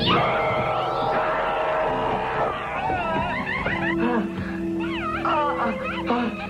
아, 아, 아.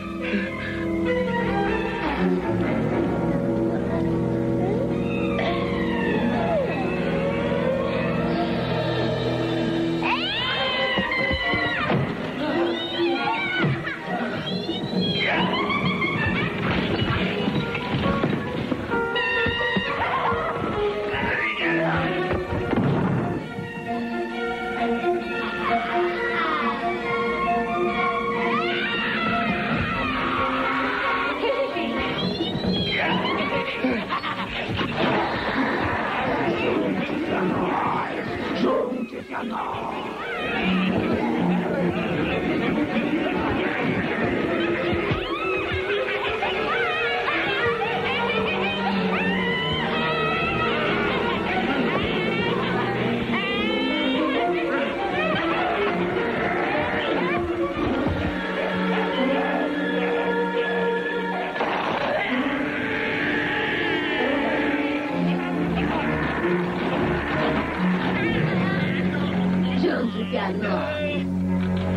だな。你变了。